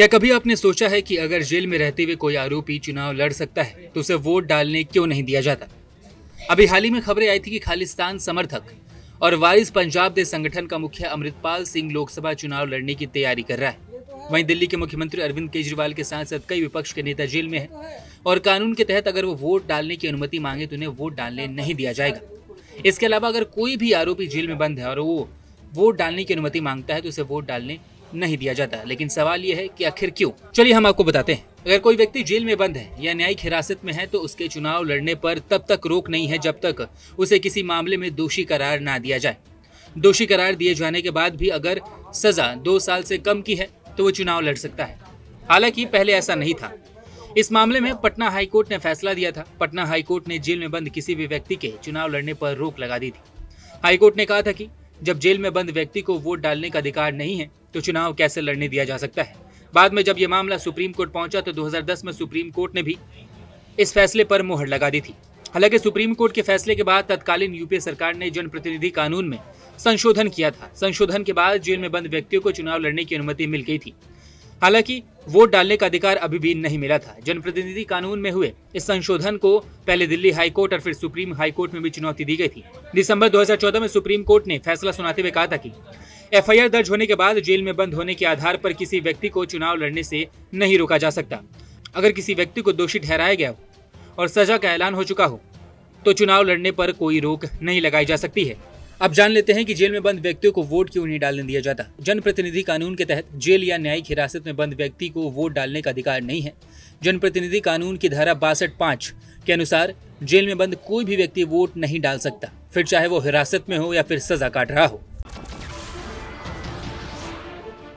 क्या कभी आपने सोचा है कि अगर जेल में रहते हुए कोई आरोपी चुनाव लड़ सकता है तो उसे वोट डालने क्यों नहीं दिया जाता? अभी हाल ही में खबरें आई थी कि खालिस्तान समर्थक और वारिस पंजाब दे संगठन का मुखिया अमृतपाल सिंह लोकसभा चुनाव लड़ने की तैयारी कर रहा है। वहीं दिल्ली के मुख्यमंत्री अरविंद केजरीवाल के साथ साथ कई विपक्ष के नेता जेल में हैं और कानून के तहत अगर वो वोट डालने की अनुमति मांगे तो उन्हें वोट डालने नहीं दिया जाएगा। इसके अलावा अगर कोई भी आरोपी जेल में बंद है और वो वोट डालने की अनुमति माँगता है तो उसे वोट डालने नहीं दिया जाता। लेकिन सवाल यह है कि आखिर क्यों? चलिए हम आपको बताते हैं। अगर कोई व्यक्ति जेल में बंद है या न्यायिक हिरासत में है तो उसके चुनाव लड़ने पर तब तक रोक नहीं है जब तक उसे किसी मामले में दोषी करार ना दिया जाए। दोषी करार दिए जाने के बाद भी अगर सजा दो साल से कम की है तो वो चुनाव लड़ सकता है। हालाँकि पहले ऐसा नहीं था। इस मामले में पटना हाईकोर्ट ने फैसला दिया था। पटना हाईकोर्ट ने जेल में बंद किसी भी व्यक्ति के चुनाव लड़ने पर रोक लगा दी थी। हाईकोर्ट ने कहा था कि जब जेल में बंद व्यक्ति को वोट डालने का अधिकार नहीं है तो चुनाव कैसे लड़ने दिया जा सकता है? बाद में जब यह मामला सुप्रीम कोर्ट पहुँचा तो 2010 में सुप्रीम कोर्ट ने भी इस फैसले पर मोहर लगा दी थी। हालाँकि सुप्रीम कोर्ट के फैसले के बाद तत्कालीन यूपीए सरकार ने जनप्रतिनिधि कानून में संशोधन किया था। संशोधन के बाद जेल में बंद व्यक्तियों को चुनाव लड़ने की अनुमति मिल गई थी। हालाँकि वोट डालने का अधिकार अभी भी नहीं मिला था। जनप्रतिनिधि कानून में हुए इस संशोधन को पहले दिल्ली हाईकोर्ट और फिर सुप्रीम हाईकोर्ट में भी चुनौती दी गई थी। दिसंबर 2014 में सुप्रीम कोर्ट ने फैसला सुनाते हुए कहा था कि एफआईआर दर्ज होने के बाद जेल में बंद होने के आधार पर किसी व्यक्ति को चुनाव लड़ने से नहीं रोका जा सकता। अगर किसी व्यक्ति को दोषी ठहराया गया हो और सजा का ऐलान हो चुका हो तो चुनाव लड़ने पर कोई रोक नहीं लगाई जा सकती है। अब जान लेते हैं कि जेल में बंद व्यक्तियों को वोट क्यों नहीं डालने दिया जाता? जनप्रतिनिधि कानून के तहत जेल या न्यायिक हिरासत में बंद व्यक्ति को वोट डालने का अधिकार नहीं है। जनप्रतिनिधि कानून की धारा बासठ पाँच के अनुसार जेल में बंद कोई भी व्यक्ति वोट नहीं डाल सकता, फिर चाहे वो हिरासत में हो या फिर सजा काट रहा हो।